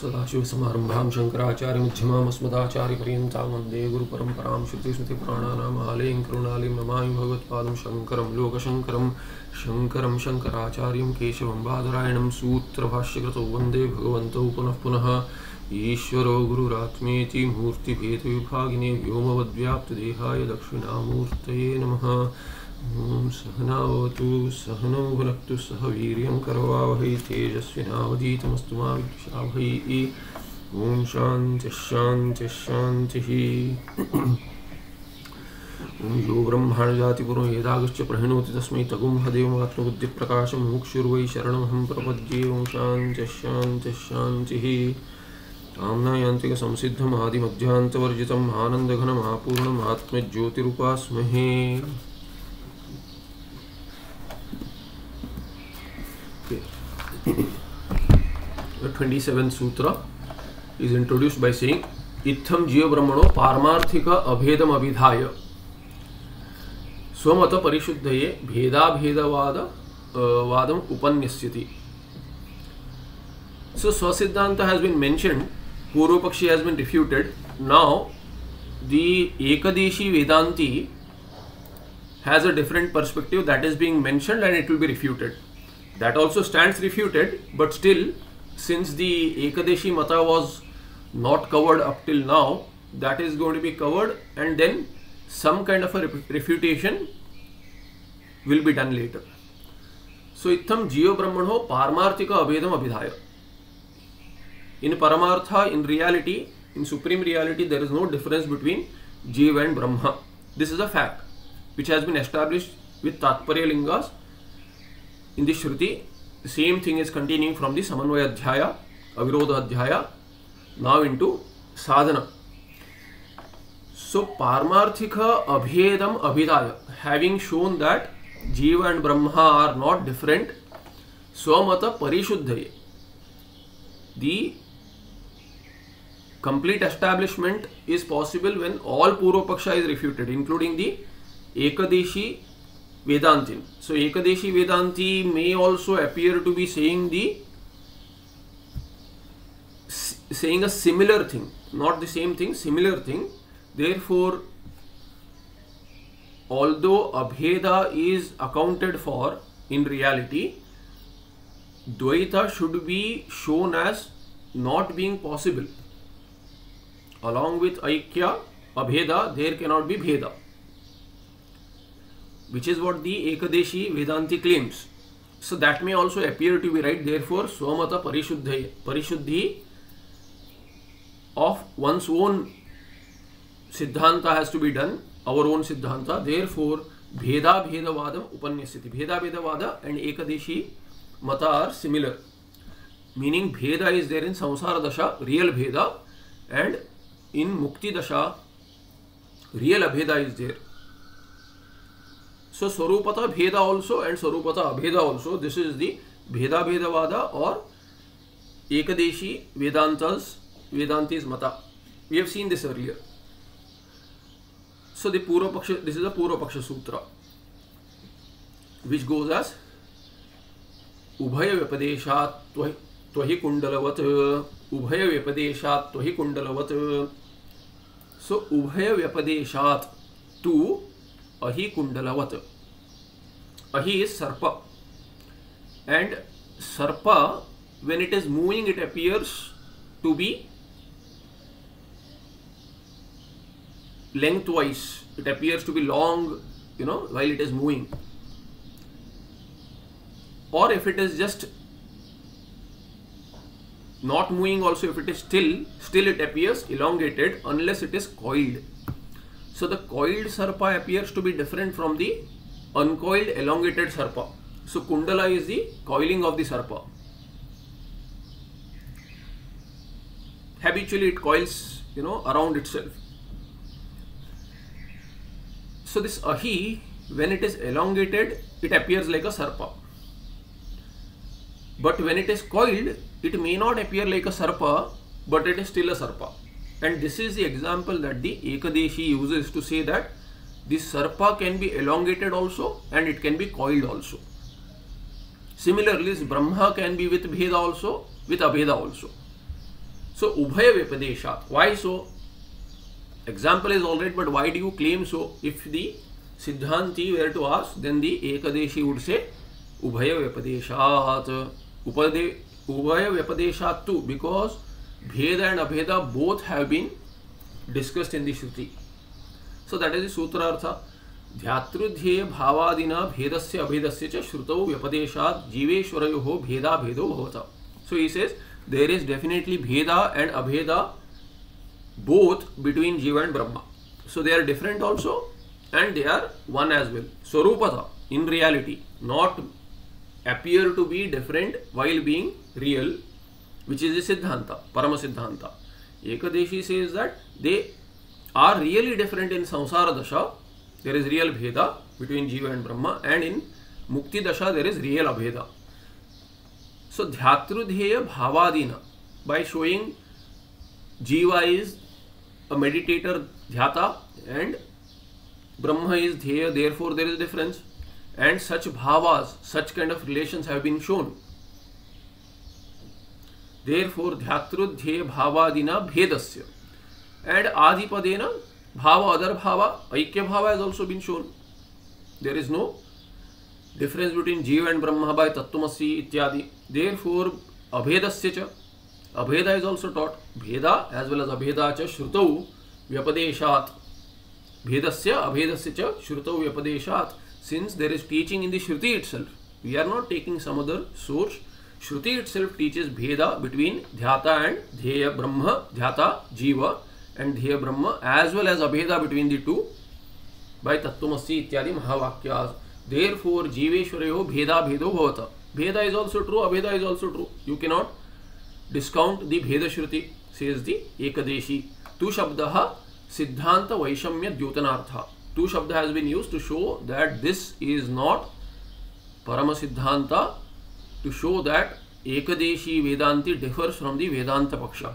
सदाशिवसमारम्भां शङ्कराचार्यमध्यमामस्मदाचार्यपर्यन्तां वंदे गुरुपरम्परां श्रुतिस्मृतिपुराणानाम् आलयं करुणालयं नमामि भगवत्पादं शङ्करं लोकशङ्करं शङ्करं शङ्कराचार्यं केशवं बादरायणं सूत्रभाष्यकृतौ वंदे भगवन्तौ पुनः पुनः। ईश्वरो गुरुरात्मेति मूर्तिभेदविभागिने व्योमवद्व्याप्तदेहाय दक्षिणामूर्तये नमः। सहनावतु, सहनौ भुनक्तु, सह वीर्यं करवावहै, तेजस्विनावधीतमस्तु मा विद्विषावहै। ॐ शान्तिः शान्तिः शान्तिः। ॐ यो ब्रह्माणजातिपुरो यदागश्च प्रहिणोति तस्मै तगुंहदेवमात्मबुद्धिप्रकाशं मुक्षुर्वै शरणमहं प्रपद्ये। ॐ शान्तिः शान्तिः शान्तिः। आम्नायान्तिकसंसिद्धमादिमध्यान्तवर्जितम् आनन्दघनमापूर्णम् आत्मज्योतिरुपास्महे The 27th sutra is introduced by saying Itham Jiva Brahmano Parmarthika Abhedam Abhidhaya Swamata Parishuddhaye Bheda Bhedavada uh, Vadam Upanyasyati So Swasiddhanta has been mentioned, Purvapakshi has been refuted. Now the Ekadeshi Vedanti has a different perspective that is being mentioned and it will be refuted. That also stands refuted, but still, since the Ekadeshi Mata was not covered up till now, that is going to be covered and then some kind of a refutation will be done later. So, Itham Jiva Brahmano Parmarthika Abhedam Abhidhaya. In Paramartha, in reality, in supreme reality, there is no difference between Jiva and Brahma. This is a fact which has been established with Tatparya Lingas in the Shruti. Same thing is continuing from the Samanvaya Adhyaya, Avirodha Adhyaya, now into Sadhana. So, Parmarthika Abhedam Abhidaya, having shown that Jiva and Brahma are not different, Swamata Parishuddhaye. The complete establishment is possible when all Purva Paksha is refuted, including the Ekadeshi Vedantin. So Ekadeshi Vedanti may also appear to be saying the saying a similar thing, not the same thing, similar thing. Therefore, although Abheda is accounted for in reality, Dvaita should be shown as not being possible. Along with Aikya, Abheda, there cannot be Bheda which is what the Ekadeshi Vedanti claims. So that may also appear to be right. Therefore, Swamata Parishuddhi, Parishuddhi of one's own Siddhanta has to be done, our own Siddhanta. Therefore, Bheda Bhedavadam Upanyasiti. Bheda Bhedavada and Ekadeshi Mata are similar. Meaning, Bheda is there in Samsara Dasha, real Bheda, and in Mukti Dasha, real Abheda is there. सो स्वरूपत भेद also and स्वरूपत abheda also this is the Bhedabhedavada और एकदेशी वेदांत वेदांतिज मता we have seen this earlier so दूर्वपक्ष this is a purvapaksha sutra which goes as उभय व्यपदेशात कुंडलवत उभय व्यपदेशात कुंडलवत so उभय व्यपदेशात two ahi kundalavat ahi is sarpa. And sarpa when it is moving it appears to be lengthwise. It appears to be long you know while it is moving. Or if it is just not moving also if it is still still it appears elongated unless it is coiled so the coiled sarpa appears to be different from the uncoiled elongated sarpa. So kundala is the coiling of the sarpa. Habitually it coils, you know, around itself. So this ahi, when it is elongated, it appears like a sarpa. But when it is coiled, it may not appear like a sarpa, but it is still a sarpa. And this is the example that the Ekadeshi uses to say that this sarpa can be elongated also and it can be coiled also. Similarly, Brahma can be with Bheda also, with Abheda also. So Ubhaya Vyapadesha. Why so? Example is alright, but why do you claim so? If the Siddhanti were to ask, then the Ekadeshi would say Ubhaya Vyapadeshat. Upade, Ubhaya Vyapadeshat too, because Bheda and Abheda both have been discussed in the Shruti. So that is the Sutrartha. ध्यातृध्येय भावादिना भेदस्य अभेदस्य च श्रुतौ व्यपदेशात् जीवेश्वरयोः भेदा भेदो भवता so he says there is definitely bheda and abheda both between jiva and brahma so they are different also and they are one as well swarupata in reality not appear to be different while being real which is a siddhanta parama siddhanta ekadeshi से is that they are really different in samsara dasha there is real bheda between jiva and Brahman and in mukti dasha there is real abheda so ध्यातृधेय भावादीन by showing jiva is a meditator dhyata and Brahman is dhyeya therefore there is difference and such भावाज such kind of relation have been shown therefore dhyatrudheya bhavadina bhedasya and adipadena Bhava, other bhava, Aikya bhava has also been shown. There is no difference between Jiva and Brahma by Tattvamasi ityadi. Therefore, Abhedasya cha, Abheda is also taught. Bheda as well as Abheda cha Shrutau Vyapadeshat. Bhedasya, Abhedasya cha Shrutau Vyapadeshat. Since there is teaching in the Shruti itself, we are not taking some other source. Shruti itself teaches Bheda between Dhyata and Dheya Brahma, Dhyata, Jiva and Dhya Brahma as well as Abheda between the two by Tattvamasi ityadi Mahavakyas. Therefore, Jiveshwarayo Bheda Bhedo Bhavata. Bheda is also true, Abheda is also true. You cannot discount the Bheda Shruti, says the Ekadeshi. Tu Shabdaha Siddhanta Vaishamya Dyotanartha. Tu Shabda has been used to show that this is not Parama Siddhanta, to show that Ekadeshi Vedanti differs from the Vedanta Paksha.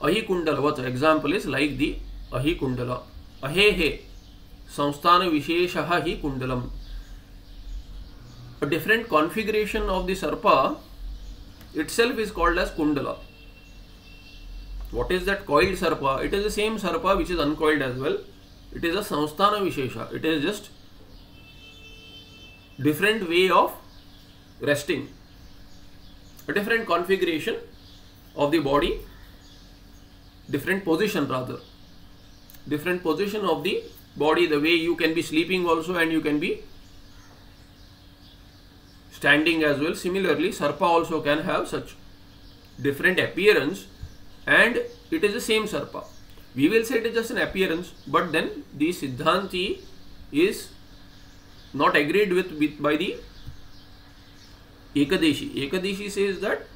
Ahikundala, what example is like the Ahikundala. Ahehe, Samstana Visheshaha Hi Kundalam. A different configuration of the Sarpa itself is called as Kundala. What is that coiled Sarpa? It is the same Sarpa which is uncoiled as well. It is a Samstana Vishesha. It is just different way of resting. A different configuration of the body different position rather. Different position of the body the way you can be sleeping also and you can be standing as well. Similarly sarpa also can have such different appearance and it is the same sarpa we will say it is just an appearance but then the siddhanti is not agreed with, with by the ekadeshi ekadeshi says that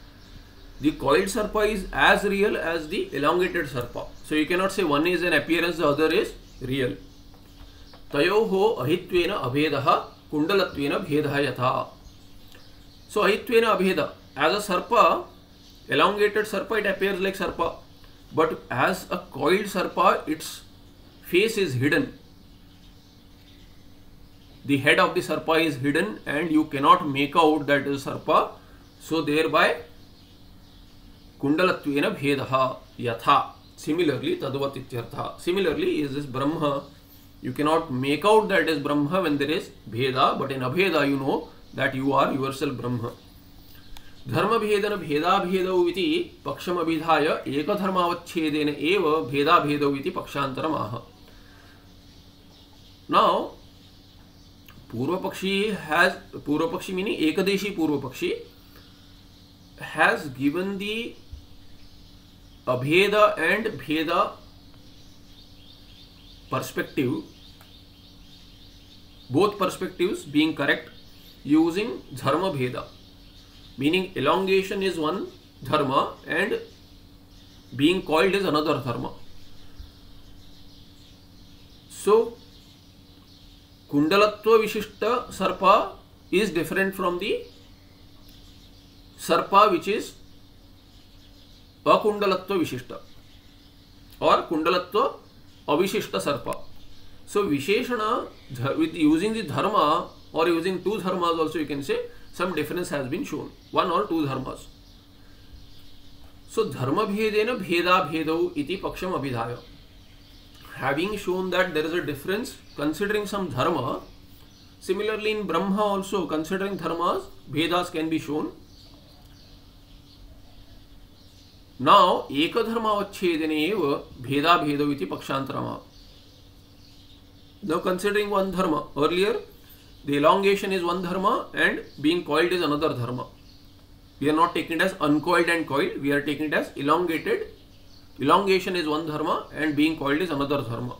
the coiled sarpa is as real as the elongated sarpa. So you cannot say one is an appearance, the other is real. तयोः अहित्वेन अभेदः कुण्डलत्वेन भेदः यथा so ahitvena abheda as a sarpa elongated sarpa it appears like sarpa but as a coiled sarpa its face is hidden the head of the sarpa is hidden and you cannot make out that is sarpa so thereby कुंडलत्वेन भेदः यथा similarly tadvat ityartha similarly is this brahma you cannot make out that is brahma when there is bheda but in abheda you know that you are yourself brahma dharma भेदन भेदा भेदौ इति पक्षम अभिधाय एक धर्मावच्छेदेन एव भेदा भेदौ इति पक्षांतरम आह नाउ पूर्व पक्षी हैज़ पूर्व पक्षी मीनिंग एकदेशी पूर्व पक्षी has given the abheda and bheda perspective both perspectives being correct using dharma bheda meaning elongation is one dharma and being called is another dharma so कुंडलत्व विशिष्ट सर्प is different from the sarpa which is अकुंडलत्व विशिष्ट और कुंडलत्व अविशिष्ट sarpa so visheshana with using the dharma और using two Dharmas also you can say some difference has been shown one और two dharma so dharma भेदेन भेदा भेदौ इति पक्षम अभिधाय Having shown that there is a difference considering some dharma, similarly in Brahma also considering dharmas, bhedas can be shown. Now ekadharmavachedene eva bheda bhedau iti pakshantarama. Now considering one dharma, earlier the elongation is one dharma and being coiled is another dharma. We are not taking it as uncoiled and coiled, we are taking it as elongated. Elongation is one dharma and being coiled is another dharma.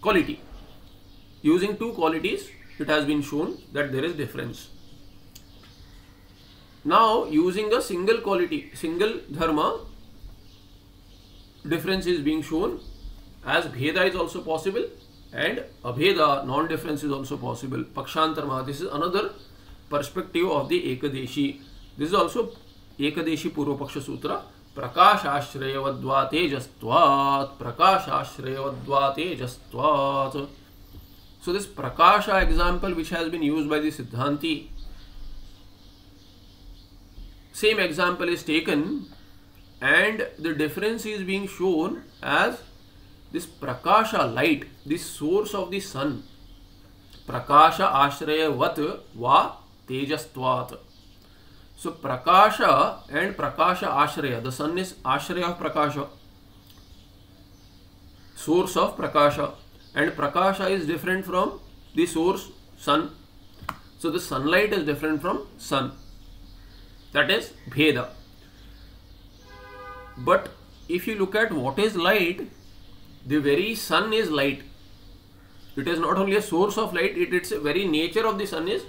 Quality. Using two qualities, it has been shown that there is difference. Now, using a single quality, single dharma, difference is being shown as Bheda is also possible and Abheda, non-difference is also possible. Pakshantarma, this is another perspective of the Ekadeshi. This is also ekadeshi purvapaksha sutra प्रकाशाश्रयवद्वा तेजस्वात् प्रकाशाश्रयवद्वा तेजस्वात् so this prakash example which has been use by the सिद्धांति same example is taken and the difference is being shown as this prakash light this source of the sun prakash आश्रयवत् वा तेजस्वात् so prakasha and prakasha ashraya the sun is ashraya of prakasha source of prakasha and prakasha is different from the source sun. So the sunlight is different from sun. That is bheda. But if you look at what is light the very sun is light. It is not only a source of light it, its very nature of the sun is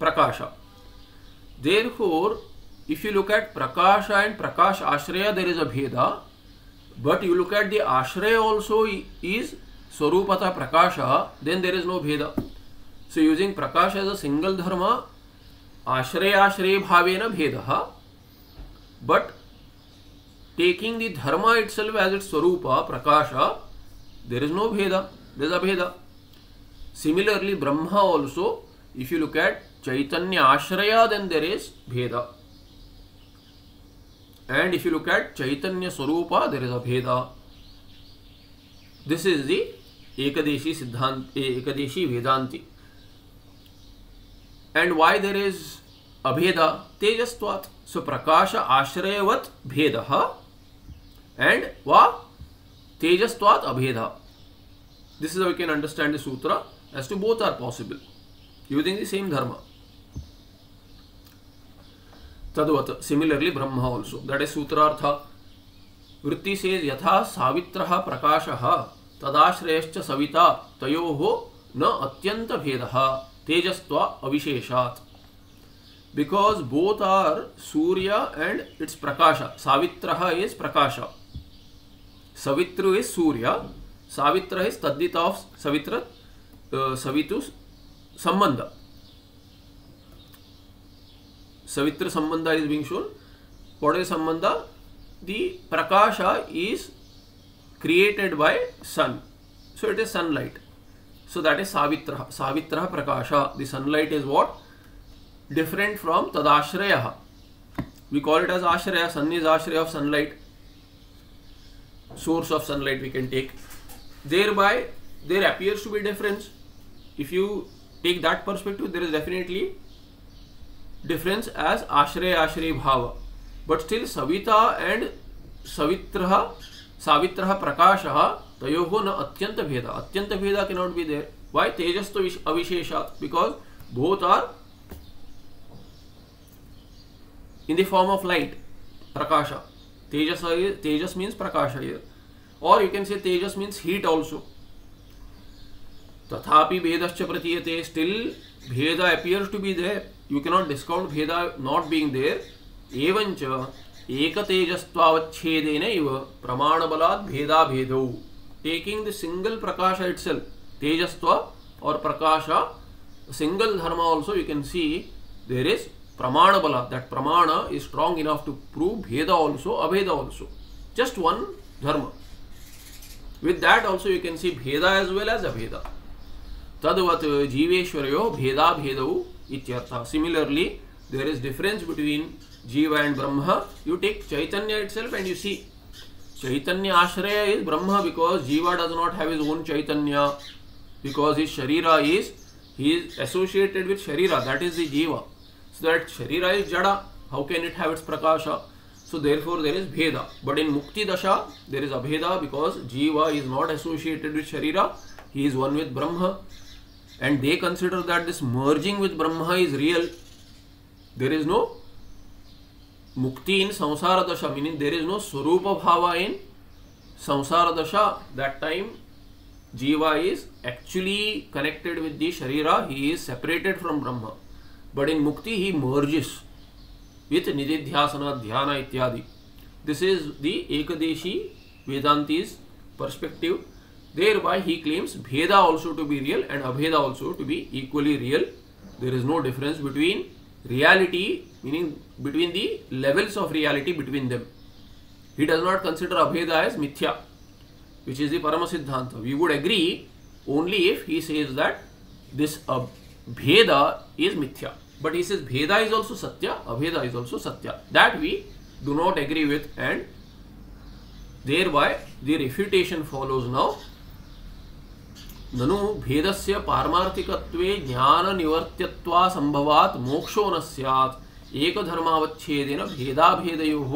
prakasha therefore if you look at prakasha and prakash ashraya there is a bheda but you look at the ashraya also is swarupata prakasha then there is no bheda so using prakash as a single dharma ashraya ashray bhavena bheda but taking the dharma itself as its swarupa prakasha there is no bheda there is a bheda similarly brahma also if you look at chaitanya ashraya then there is bheda. And if you look at chaitanya svarupa there is a bheda this is the ekadeshi siddhanta ekadeshi Vedanti and why there is अभेद तेजस्वात् प्रकाश आश्रयवत भेद and व तेजस्वात् abheda this is we can understand the sutra as two both are possible using the same dharma तद्वत similarly Brahma also that is सूत्रार्थ वृत्ति से यथा सावित्र प्रकाश, तदाश्रयश्च सविता, तयो न अत्यंत भेद तेजस्व अविशेषात् because both are surya and its prakash Savitr is prakash सवित्र इज़ सूर्य सावित्र इज़ तद्दित ऑफ़ सवित्र सवितु संबंध Savitra Sambandha is being shown. Is Sambandha? The Prakasha is created by sun. So it is sunlight. So that is Savitra. Savitra Prakasha. The sunlight is what? Different from Tadashraya. We call it as Ashraya. Sun is Ashraya of sunlight. Source of sunlight we can take. Thereby there appears to be difference. If you take that perspective, there is definitely difference as ashraya ashraya भाव but still Savita and सवित्र सावित्र प्रकाश तयो न अत्यंत भेद अत्यंत भेद can not be there why Tejasv अविशेषा because both are in the form of light prakash tejas tejas means prakash और you can say tejas means heat also तथा भेदश्च प्रतीयते still bheda appears to be there you cannot discount bheda not being there एवं एकतेजस्वावच्छेदेन प्रमाणबला भेदा भेद taking the single prakash its Tejasv और prakash single dharma also you can see there is pramana बल that pramana is strong enough to prove bheda also abheda also just one dharma with that also you can see bheda as well as abheda तदवत् जीवेश्वर भेदा भेदौ ityartha similarly there is difference between Jiva and Brahma, you take Chaitanya itself and you see Chaitanya Ashraya is Brahma because Jiva does not have his own Chaitanya because his Sharira is he is associated with Sharira, that is the Jiva. So that Sharira is Jada, how can it have its Prakasha? So therefore there is Bheda. But in Mukti Dasha, there is Abheda because Jiva is not associated with Sharira, he is one with Brahma. And they consider that this merging with Brahma is real. There is no Mukti in Samsara Dasha, meaning there is no Swarupa Bhava in Samsara Dasha. That time Jiva is actually connected with the Sharira, he is separated from Brahma. But in Mukti he merges with Nididhyasana, Dhyana ityadi. This is the Ekadeshi Vedanti's perspective. Thereby he claims Bheda also to be real and Abheda also to be equally real. There is no difference between reality, meaning between the levels of reality between them. He does not consider Abheda as Mithya, which is the Paramasiddhanta. We would agree only if he says that this Abheda is Mithya. But he says Bheda is also Satya, Abheda is also Satya. That we do not agree with and thereby the refutation follows now. ननु भेदस्य पारमार्थिकत्वे ज्ञाननिवर्त्यत्वासम्भवात् मोक्षो न स्यात्। एकधर्मावच्छेदेन भेदाभेदयोः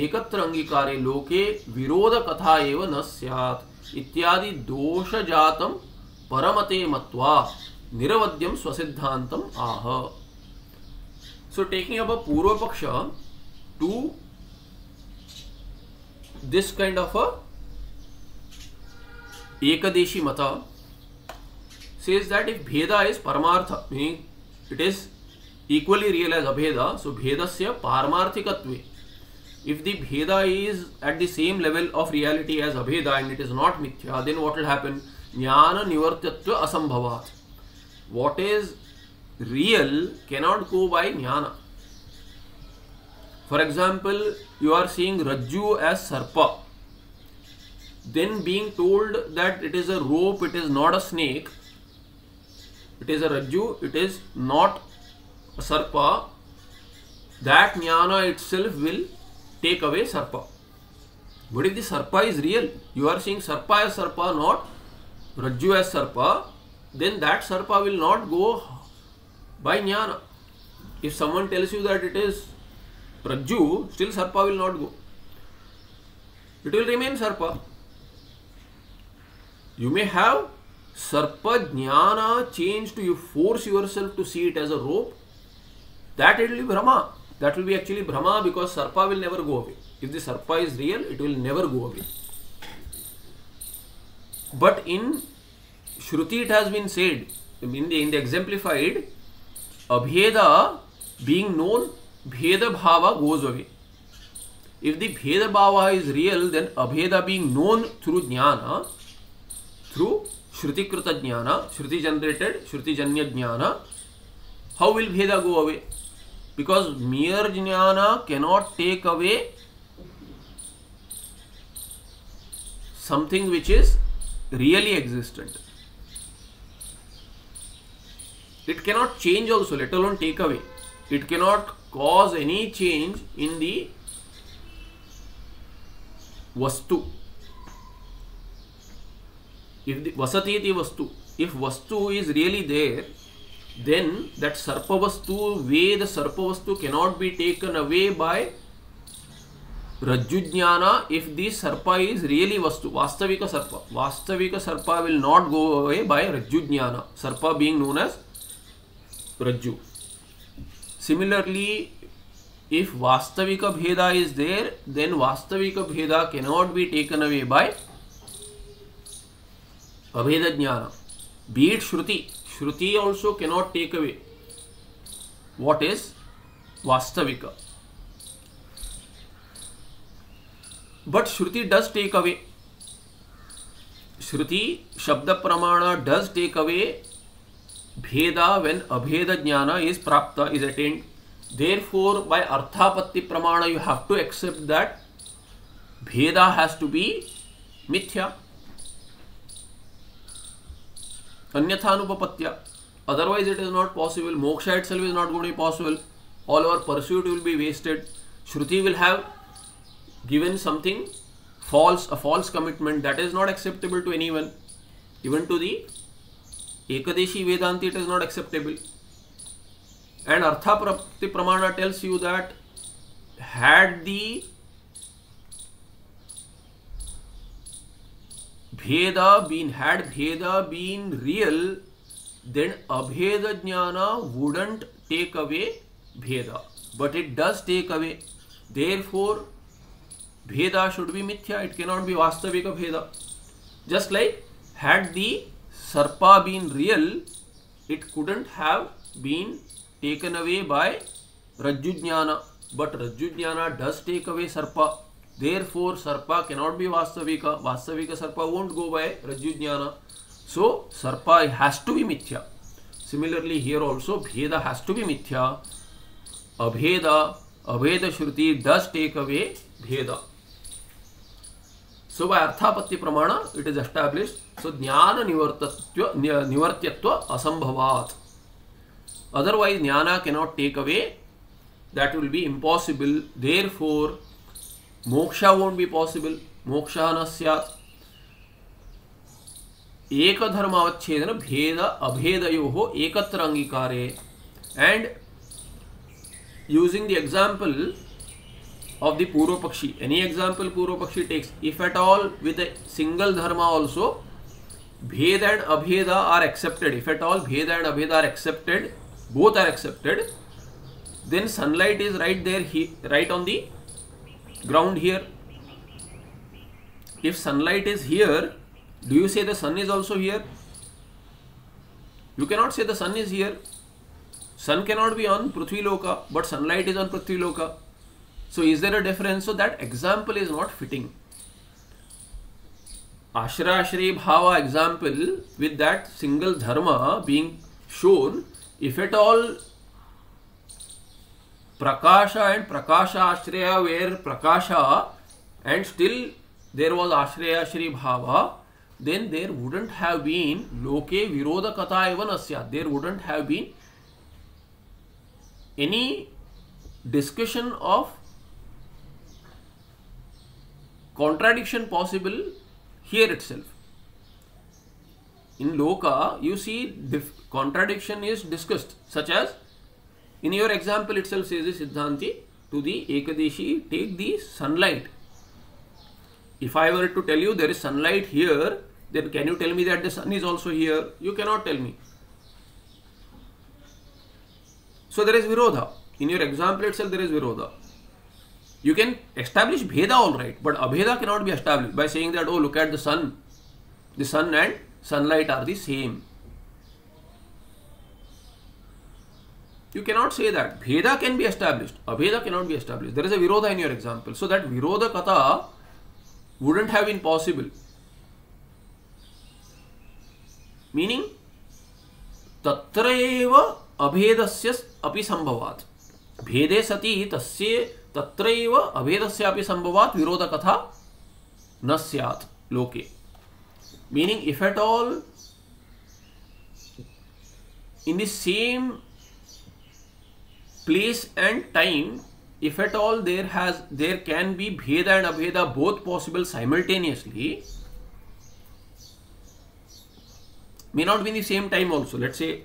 एकत्र अंगीकारे लोके विरोधकथा एव न स्यात्। इत्यादि दोषजातं परमते मत्वा निरवध्यं स्वसिद्धान्तम् आह। So taking up a Purva Paksha to this kind of a Ekadeshi Mata says that if Bheda is Paramartha, meaning it is equally real as Abheda, so Bhedasya Paramarthikatve. If the Bheda is at the same level of reality as Abheda and it is not Mithya, then what will happen? Jnana Nivartyatva Asambhavat. What is real cannot go by jnana. For example, you are seeing Rajju as Sarpa. Then being told that it is a rope, it is not a snake, it is a rajju it is not a sarpa that jnana itself will take away sarpa but is the sarpa is real you are seeing sarpa as sarpa not rajju as sarpa then that sarpa will not go by jnana if someone tells you that it is rajju still sarpa will not go it will remain sarpa you may have Sarpa change to you force yourself to see it as a rope. That will be Brahma. That will be actually Brahma because Sarpa will never go away. If the Sarpa is real, it will never go away. But in Shruti it has been said, in the, in the exemplified, Abheda being known, Bheda Bhava goes away. If the Bheda Bhava is real, then Abheda being known through Jnana, श्रुतिकृत jnana shruti generated श्रुतिजन्य ज्ञान how will bheda go away because mere jnana cannot take away something which is really existent it cannot change also let all take away it cannot cause any change in the vastu if the vasati iti vastu if vastu is really there then that sarpa vastu way the sarpa vastu cannot be taken away by rajju jnana if the sarpa is really vastu vastavika sarpa vastavika sarpa will not go away by rajju jnana sarpa being known as Rajju. Similarly, if Vastavika Bheda is there, then Vastavika Bheda cannot be taken away by abheda jnana but shruti shruti also cannot take away what is वास्तविक but shruti does take away shruti shabda pramana does take away bheda when abheda jnana is प्राप्त is attained therefore by arthapatti pramana you have to accept that bheda has to be mithya Anyatha Anupapatya. Otherwise, it is not possible. Moksha itself is not going to be possible. all our pursuit will be wasted. Shruti will have given something false, a false commitment that is not acceptable to anyone, even to the Ekadeshi Vedanti, it is not acceptable. And Artha Prapti Pramana tells you that had the Bheda been, had Bheda been real, then Abheda Jnana wouldn't take away Bheda. But it does take away. Therefore, Bheda should be Mithya. It cannot be Vastavika Bheda. Just like had the Sarpa been real, it couldn't have been taken away by Rajjujnana. But Rajjujnana does take away Sarpa. Therefore, Sarpa cannot be Vastavika. Vastavika Sarpa won't go by Rajjujnana. So, Sarpa has to be Mithya. Similarly, here also, Bheda has to be Mithya. Abheda, Abheda Shruti does take away Bheda. So, by Arthapatti Pramana, it is established. So, Jnana nivartatva Nivartyatva Asambhavat. Otherwise, Jnana cannot take away. That will be impossible. Therefore, moksha won't be possible moksha न सैत् भेद, अभेदयो हो एकत्र अंगीकारे। And using the example of the purvapakshi any example purvapakshi takes if at all with single dharma also bheda and abheda are accepted if at all bheda and abheda are accepted both are accepted then sunlight is right there he right on the ground here. If sunlight is here, do you say the sun is also here? You cannot say the sun is here. Sun cannot be on Prithvi Loka, but sunlight is on Prithvi Loka. So is there a difference? So that example is not fitting. Ashra Ashri Bhava example with that single dharma being shown, if at all prakash and prakash ashraya were prakash and still there was ashraya Shri भाव then there wouldn't have been लोके विरोधकता एव न sir wouldn't have been any discussion of contradiction possible here itself in लोका you see contradiction is discussed such as in your example itself says the Siddhanti to the Ekadeshi, take the sunlight. If I were to tell you there is sunlight here, then can you tell me that the sun is also here? You cannot tell me. So there is Virodha. In your example itself, there is Virodha. You can establish Bheda all right, but Abheda cannot be established by saying that, oh, look at the sun. The sun and sunlight are the same. You cannot say that. Bheda can be established. Abheda cannot be established. There is a Virodha in your example. So that Virodha Kata wouldn't have been possible. Meaning तत्र एव अभेदस्य अपि संभवात् भेदे सति एव अभेदस्य अपि संभवात् विरोधकथा न स्यात् लोके meaning if at all in the same place and time if at all there has there can be bheda and abheda both possible simultaneously may not be in the same time also. Let's say,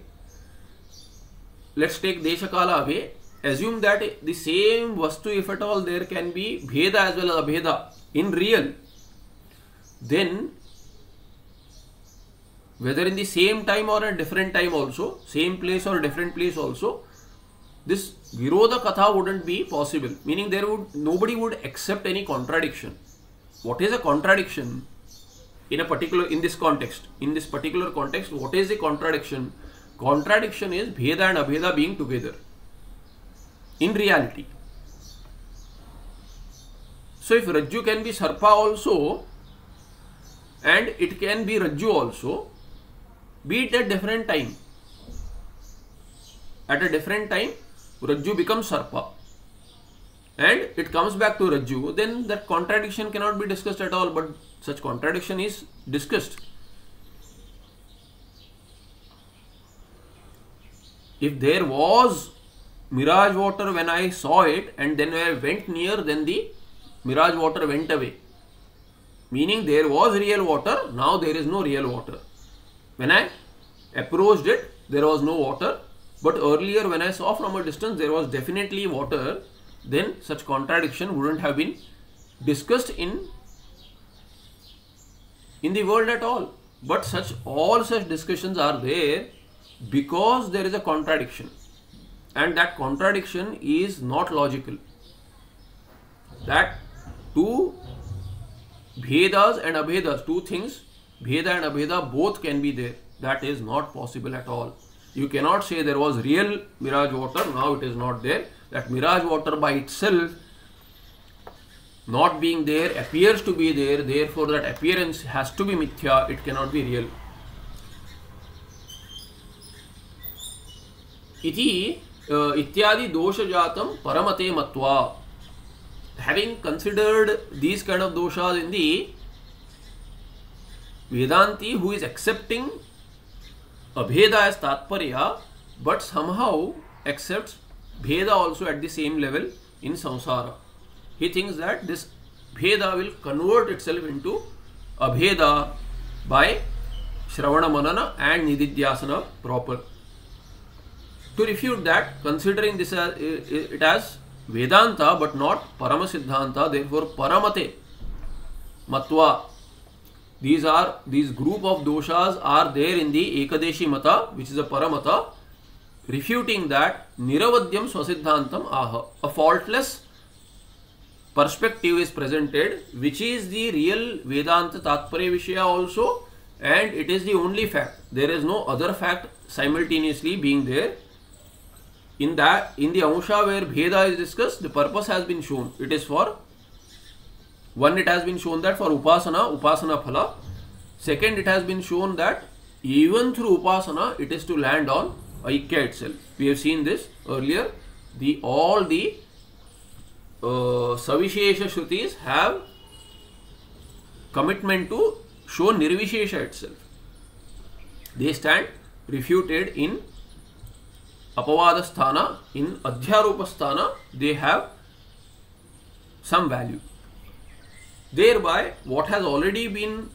let's take Deshakala away. Assume that the same Vastu, if at all, there can be Bheda as well as Abheda in real. Then, whether in the same time or a different time also, same place or different place also, this Virodha Katha wouldn't be possible. Meaning there would nobody would accept any contradiction. What is a contradiction? in a particular in this context in this particular context what is the contradiction contradiction is bheda and abheda being together in reality so if rajju can be sarpa also and it can be rajju also be it at different time at a different time rajju becomes sarpa and it comes back to rajju then that contradiction cannot be discussed at all but such contradiction is discussed. If there was mirage water when I saw it and then I went near, then the mirage water went away. Meaning there was real water, now there is no real water. When I approached it, there was no water, but earlier when I saw from a distance there was definitely water, then such contradiction wouldn't have been discussed in in the world at all. But such all such discussions are there because there is a contradiction. And that contradiction is not logical. That two bhedas and abhedas two things bheda and abheda both can be there. That is not possible at all you cannot say there was real mirage water now it is not there that mirage water by itself not being there appears to be there therefore that appearance has to be mithya it cannot be real इति इत्यादि दोष जातम परमते मत्वा having considered these kind of doshas in the Vedanti who is accepting abheda as tatparya but somehow accept bheda also at the same level in samsara he thinks that this bheda will convert itself into abheda by shravana manana and nididhyasana proper to refute that considering this it as Vedanta but not parama siddhanta there four परमते मत्वा These are these group of doshas are there in the Ekadeshi Mata, which is a Paramata, refuting that Niravadyam Swasiddhantam Aha. A faultless perspective is presented, which is the real Vedanta Tatparya Vishaya also, and it is the only fact. There is no other fact simultaneously being there in that in the Amsha where Bheda is discussed, the purpose has been shown. It is for One, it has been shown that for upasana, upasana phala. Second, it has been shown that even through upasana, it is to land on Aikya itself. We have seen this earlier. The all the uh, Savishesha Shrutis have commitment to show Nirvishesha itself. They stand refuted in Apavadasthana, in Adhyarupasthana, they have some value. Thereby what has already been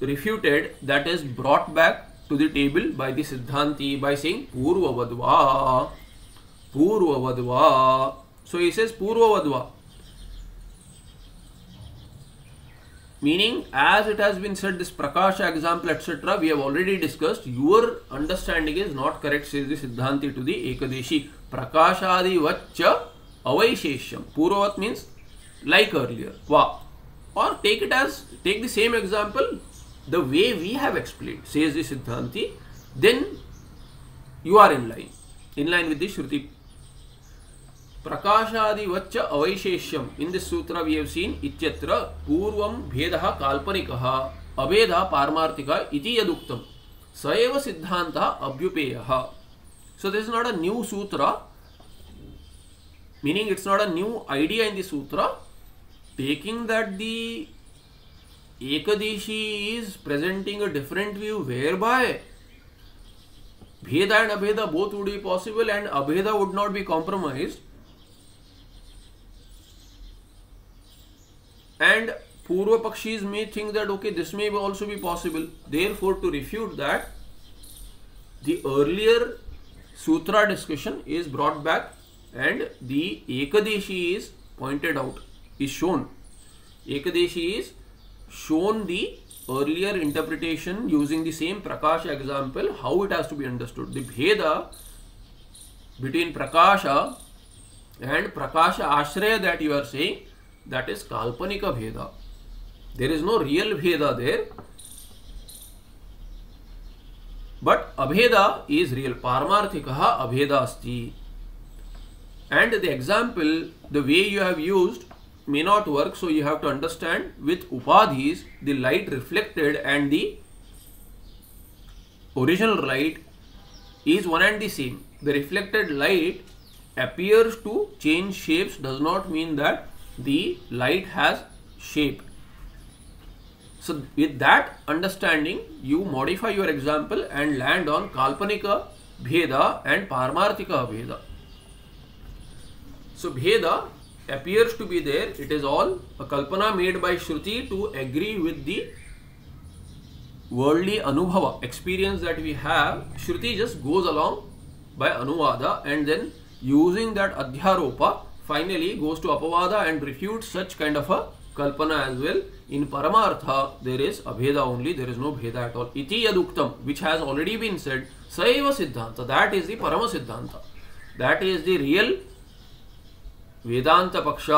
refuted that is brought back to the table by the siddhanti by saying purvavadva purvavadva so he says purvavadva meaning as it has been said this prakasha example etc we have already discussed your understanding is not correct says the siddhanti to the ekadeshi prakashadi vaccha avaisheshyam purvat means like earlier va or take it as take the same example the way we have explained says the siddhanti then you are in line in line with the shruti प्रकाशादिवच्च अवैशेष्यम in this सूत्र we have scene इत्यत्र पूर्वं भेदः काल्पनिकः अभेदः पारमार्थिकः इति यदुक्तम् स एव सिद्धान्तः अभ्युपेयः so this is not a new sutra meaning it's not a new idea in the sutra taking that the ekadishi is presenting a different view whereby bheda and abheda both would be possible and abheda would not be compromised and Purva Pakshis may think that okay, this may also be possible. Therefore, to refute that, the earlier sutra discussion is brought back and the Ekadeshi is pointed out, is shown. Ekadeshi is shown the earlier interpretation using the same Prakasha example, how it has to be understood. The Bheda between Prakasha and Prakasha Ashraya that you are saying that is kalpanika bheda there is no real bheda there but abheda is real paramarthikah abheda asti and the example the way you have used may not work so you have to understand with upadhis the light reflected and the original light is one and the same the reflected light appears to change shapes does not mean that the light has shape. So with that understanding, you modify your example and land on Kalpanika Bheda and Paramarthika Bheda. So Bheda appears to be there. It is all a kalpana made by Shruti to agree with the worldly anubhava experience that we have. Shruti just goes along by anuvada and then using that adhyaropa finally goes to apavada and refutes such kind of a kalpana as well. In Paramartha, there is abheda only, there is no bheda at all. Iti yaduktam, which has already been said, saiva siddhanta, that is the parama siddhanta. That is the real Vedanta paksha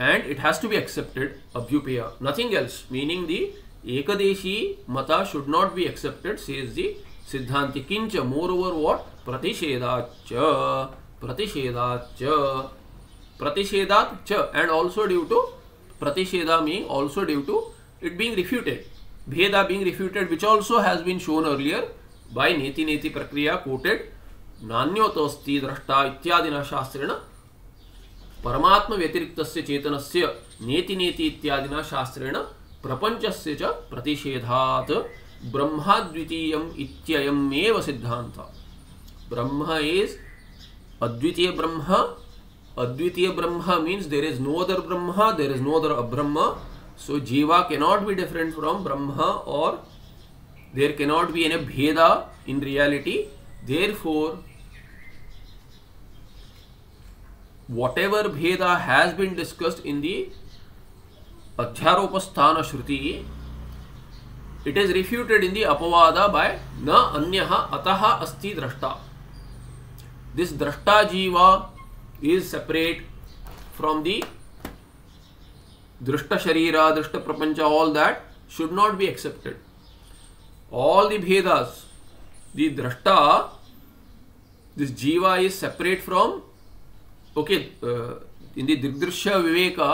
and it has to be accepted अब्यूपिया nothing else meaning the ekadeshi mata should not be accepted says the सिद्धांति किंच moreover what प्रतिषेधाच प्रतिषेधाच प्रतिषेधात च and also due to प्रतिषेधा me also due to it being refuted bheda being refuted which also has been shown earlier by neti neti prakriya coated नान्योतस्ती द्रष्टा इत्यादि शास्त्रेण परमात्म व्यतिरिक्त चेतन से नेति नेति इत्यादि शास्त्रेण प्रपंच से प्रतिषेधा ब्रह्मा द्वितीय इत्ययमे सिद्धांत ब्रह्म is advitiya Brahman. Advitiya Brahman means there is no other Brahman there is no other अब्रह्म। So jiva cannot be different from Brahman और there cannot be an a bheda in reality therefore whatever bheda has been discussed in the adhyaropasthana shruti it is refuted in the apavada by na anyaha ataha asti drashta this drashta jiva is separate from the drishta sharira drishta prapancha all that should not be accepted all the bhedas the drashta this jiva is separate from okay uh, in the digdrishya viveka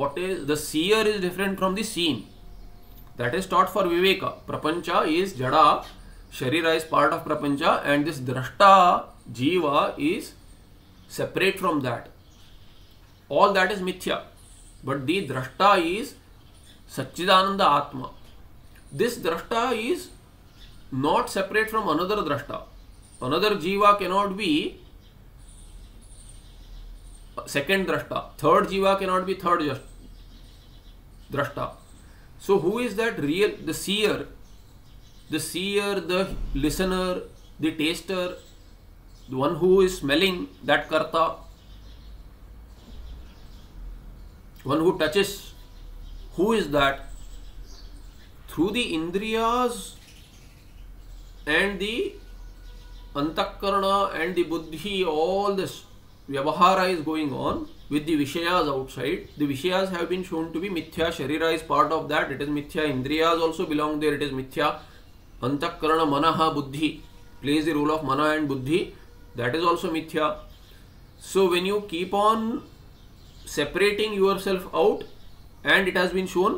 what is the seer is different from the seen that is taught for viveka prapancha is jada sharira is part of prapancha and this drashta jiva is separate from that. All that is mithya. But the drashta is Satchidananda Atma. This drashta is not separate from another drashta. Another jiva cannot be second drashta third jiva can not be third drashta so who is that real the seer the seer the listener the taster the one who is smelling that karta one who touch is who is that through the इंद्रियाज and दंतकरण and the buddhi all this vyavahara is going on with the vishayas outside. The vishayas have been shown to be mithya. Sharira is part of that. It is mithya. Indriyas also belong there. It is mithya. Antakarana, manaha, buddhi plays the role of mana and buddhi that is also mithya so when you keep on separating yourself out and it has been shown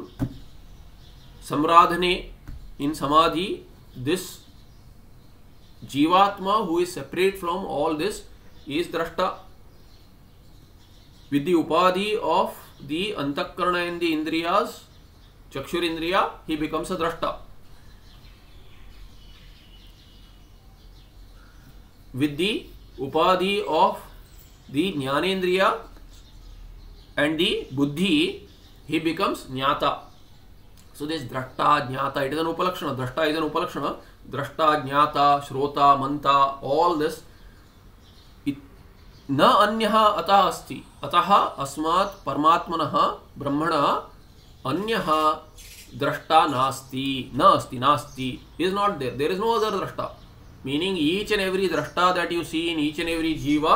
samradhane in samadhi this jivatma who is separate from all this is drashta with the upadhi of the antakarana and the indriyas chakshur indriya he becomes a drashta with the upadhi of the jnanendriya and the buddhi, he becomes jnata. So this drashta, jnata, it is an upalakshana. Drashta is an upalakshana. Drashta, jnata, shrota, manta, all this. न अन्यः अतः अस्ति। अतः अस्मात् परमात्मनः ब्रह्मणः अन्यः द्रष्टा नास्ति। न अस्ति is not there there is no other drashta. Meaning each and every drashta that you see in each and every jiva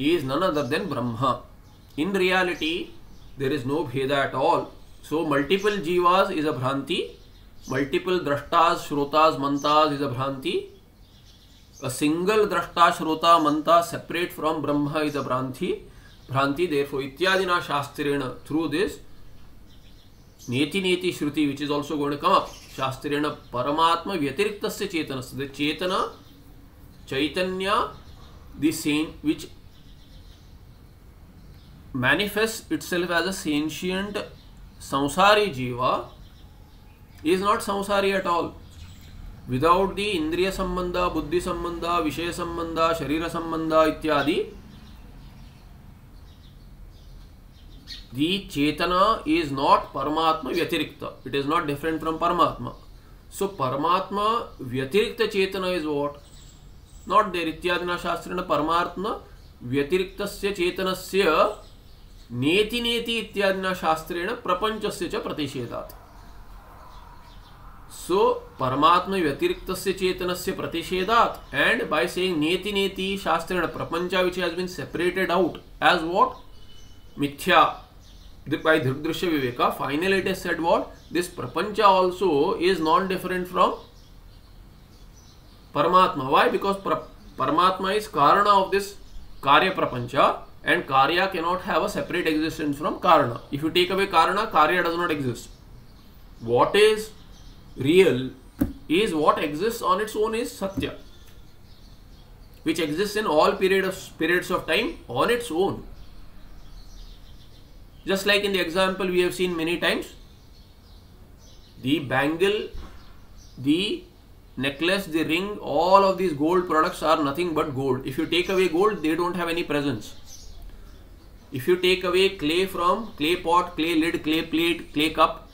is none other than Brahman in reality there is no bheda at all so multiple जीवास is a भ्रांति multiple द्रष्टाज श्रोताज मंताज is a भ्रांति A single drashta, shrota, manta separate from Brahma is a Bhranti. Bhranti, therefore, ityadina shastrena, through this, neti shruti, which is also going to come up. शास्त्रेण परमात्म व्यतिरिक्त चेतन चेतन चैतन्य दि Sen which manifests itself as a sentient samsari jiva is not samsari at all without the indriya sambandha buddhi sambandha vishaya sambandha sharira sambandha ityadi the Chetana is not Paramatma Vyatirikta. It is not different from Paramatma. So Paramatma Vyatirikta Chetana is what? Not there. Ityadina Shastrana Paramatma Vyatiriktasya Chetanasya नेति नेति इत्यादिना शास्त्रेण प्रपंचस्य च प्रतिषेधात् सो परमात्म व्यतिरिक्त चेतन से pratishedha and by saying neti neti shastra prapancha which has been separated out as what mithya by drigdrishya viveka final it is said what this prapancha also is non different from Paramatma why because Paramatma is karana of this karya prapancha and karya cannot have a separate existence from karana if you take away karana karya does not exist what is real is what exists on its own is Satya, which exists in all period of, periods of time on its own. Just like in the example we have seen many times, the bangle, the necklace, the ring, all of these gold products are nothing but gold. If you take away gold, they don't have any presence. If you take away clay from clay pot, clay lid, clay plate, clay cup,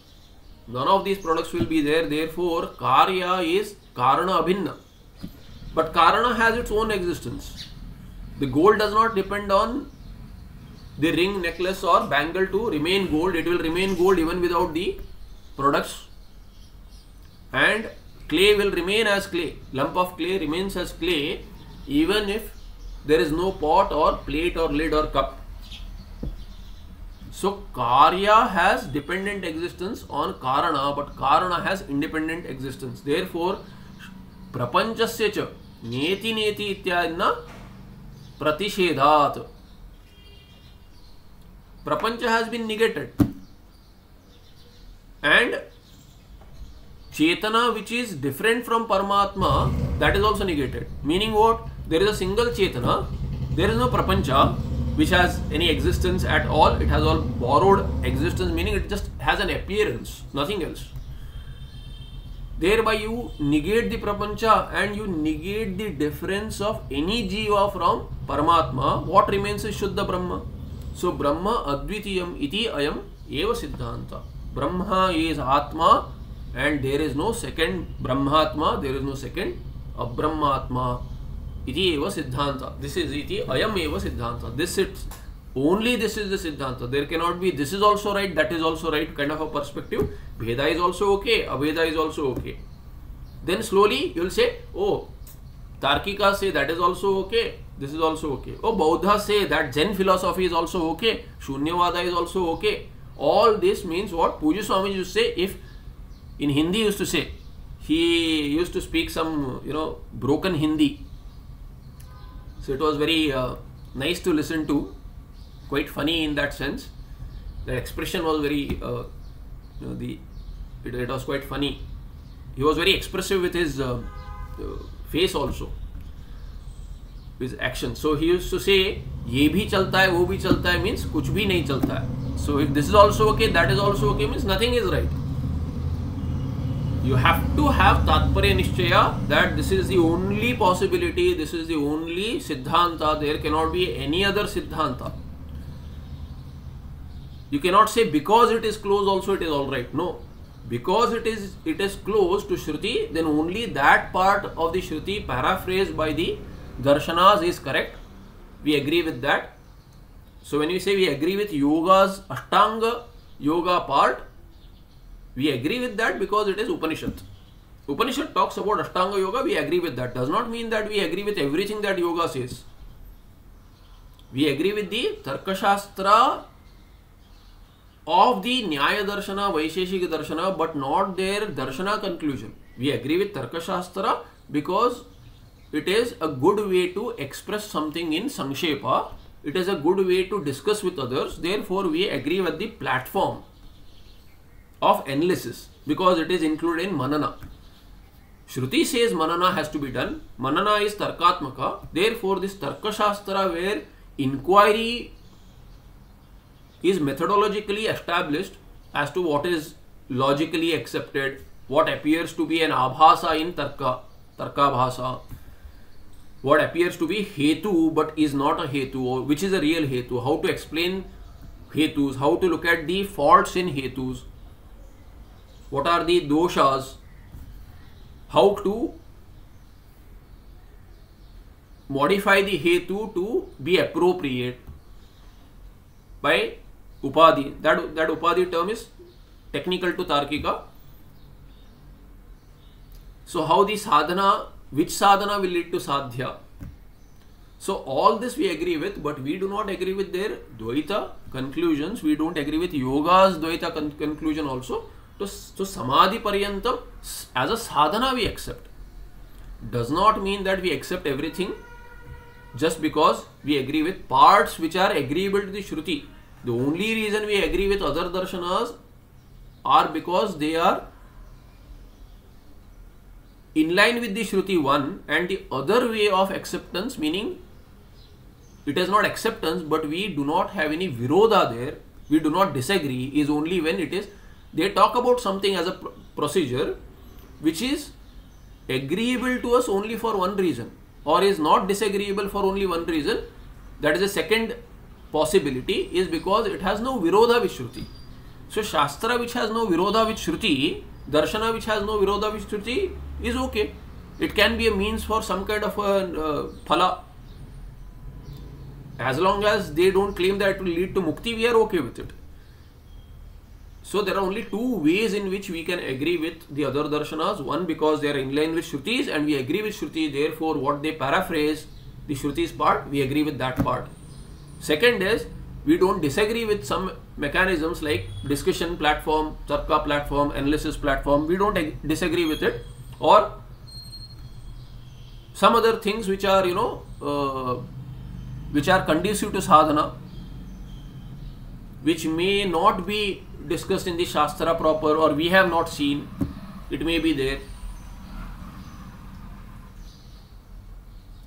none of these products will be there. Therefore karya is karana abhinna. But karana has its own existence. The gold does not depend on the ring necklace or bangle to remain gold. It will remain gold even without the products. And clay will remain as clay. Lump of clay remains as clay even if there is no pot or plate or lid or cup so karya has dependent existence on karana, but karana has independent existence. Therefore, prapanchasya cha neti neti ityadina pratishedat, Prapancha has been negated. And Chetana which is different from Paramatma that is also negated. Meaning what? There is a single Chetana, there is no Prapancha, which has any existence at all. It has all borrowed existence, meaning it just has an appearance, nothing else. Thereby you negate the prapancha and you negate the difference of any jiva from Paramatma. What remains is Shuddha Brahma. So Brahma Advitiyam iti ayam eva siddhanta. Brahma is Atma and there is no second Brahmatma, there is no second Abrahmatma. Siddhanta एव सिद्धान्त। This is इति अयम् एव सिद्धान्त। This it's only this is the siddhanta. There cannot be this is also right that is also right kind of a perspective bheda is also okay abheda is also okay then slowly you'll say oh tarkika say that is also okay this is also okay oh Bauddha say that Jain philosophy is also okay shunyavada is also okay all this So it was very uh, nice to listen to, quite funny in that sense. The expression was very, uh, you know, the it, it, was quite funny. He was very expressive with his um, uh, face also, his action. So he used to say, "ये भी चलता hai, वो भी चलता hai" means kuch भी नहीं चलता". hai. So if this is also okay, that is also okay means nothing is right you have to have tatparya nishchaya that this is the only possibility, this is the only siddhanta, there cannot be any other siddhanta. You cannot say because it is close also it is alright. No. Because it is it is close to Shruti, then only that part of the Shruti paraphrased by the darshanas is correct. We agree with that. So when we say we agree with yoga's Ashtanga yoga part, we agree with that because it is Upanishad. Upanishad talks about Ashtanga Yoga, we agree with that. Does not mean that we agree with everything that yoga says. We agree with the Tarkashastra of the Nyaya Darshana, Vaisheshika Darshana, but not their Darshana conclusion. We agree with Tarkashastra because it is a good way to express something in Sangshepa. It is a good way to discuss with others. Therefore, we agree with the platform of analysis because it is included in manana. Shruti says manana has to be done. Manana is tarkatmaka. Therefore, this tarka shastra where inquiry is methodologically established as to what is logically accepted, what appears to be an abhasa in tarka, tarka bhasa, what appears to be hetu but is not a hetu, or which is a real hetu, how to explain hetus, how to look at the faults in hetus, what are the doshas, how to modify the hetu to be appropriate by upadhi. That, that upadhi term is technical to Tarkika. So, how the sadhana, which sadhana will lead to sadhya? So all this we agree with, but we do not agree with their Dvaita conclusions. We don't agree with Yoga's Dvaita con- conclusion also. So, so Samadhi Paryantam as a sadhana we accept. Does not mean that we accept everything just because we agree with parts which are agreeable to the Shruti. The only reason we agree with other darshanas are because they are in line with the Shruti one and the other way of acceptance meaning it is not acceptance but we do not have any virodha there we do not disagree is only when it is they talk about something as a pr- procedure which is agreeable to us only for one reason or is not disagreeable for only one reason. That is a second possibility is because it has no virodha with shruti so shastra which has no virodha with shruti darshana which has no virodha with shruti is okay. It can be a means for some kind of a uh, phala. As long as they don't claim that it will lead to mukti we are okay with it so there are only two ways in which we can agree with the other darshanas. One because they are in line with shrutis and we agree with shruti therefore what they paraphrase the shrutis part we agree with that part. Second is we don't disagree with some mechanisms like discussion platform tarka platform analysis platform. We don't disagree with it. Or some other things which are you know uh, which are conducive to sadhana, which may not be discussed in the Shastra proper or we have not seen, it may be there.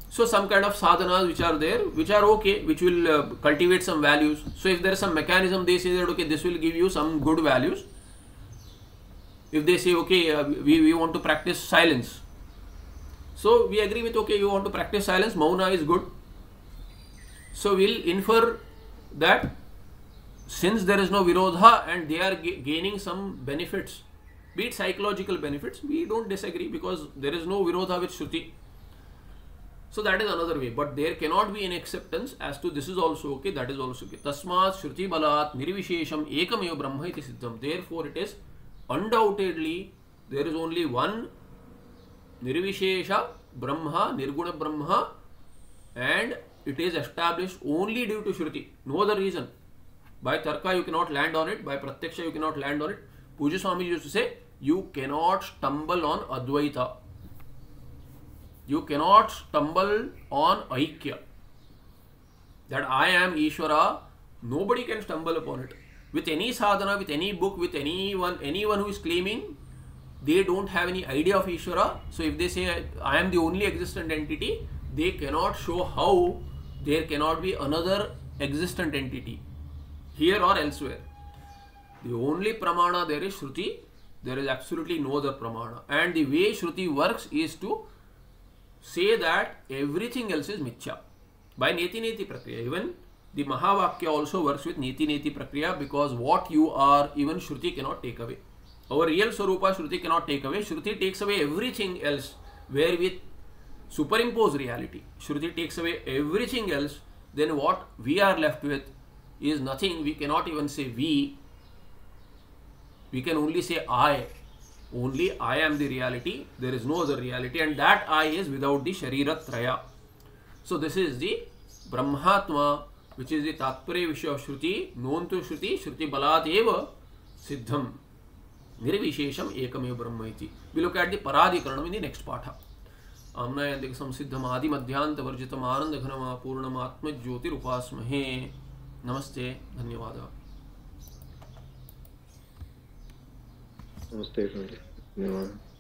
So, some kind of sadhanas which are there, which are okay, which will uh, cultivate some values. So, if there is some mechanism, they say that okay, this will give you some good values. If they say okay, uh, we, we want to practice silence. So, we agree with okay, you want to practice silence, mauna is good so we'll infer that since there is no virodha and they are ga- gaining some benefits, be it psychological benefits, we don't disagree because there is no virodha with Shruti. So that is another way, but there cannot be an acceptance as to this is also okay, that is also okay. Tasmat Shruti Balat Nirvishesham Ekameva Brahma iti Siddham. Therefore, it is undoubtedly there is only one Nirvishesha Brahma, Nirguna Brahma, and it is established only due to Shruti, no other reason. By Tarka you cannot land on it, by Pratyaksha you cannot land on it. Puja Swami used to say, you cannot stumble on Advaita. You cannot stumble on Aikya. That I am Ishvara, nobody can stumble upon it. With any sadhana, with any book, with anyone, anyone who is claiming they don't have any idea of Ishvara. So if they say I am the only existent entity, they cannot show how there cannot be another existent entity here or elsewhere. The only pramana there is Shruti, there is absolutely no other pramana. And the way Shruti works is to say that everything else is Mithya. By Neti Neti Prakriya, even the Mahavakya also works with Neti Neti Prakriya because what you are, even Shruti cannot take away. Our real Swarupa Shruti cannot take away. Shruti takes away everything else where we superimpose reality. Shruti takes away everything else, then what we are left with is nothing. We cannot even say we. We can only say I. Only I am the reality. There is no other reality, and that I is without the Sharira Traya. So this is the Brahmatma, which is the Tatpare Vishya Shruti, known to Shruti, Shruti Balat Eva Siddham. Nirvishesham Ekamev Brahma iti. We look at the Paradikaranam in the next patha. आम्नायंतिक संसिद्धम आदि मध्यांत वर्जितम आनंद घनमा पूर्णम आत्म ज्योतिरुपासमहे नमस्ते धन्यवाद नमस्ते धन्यवाद।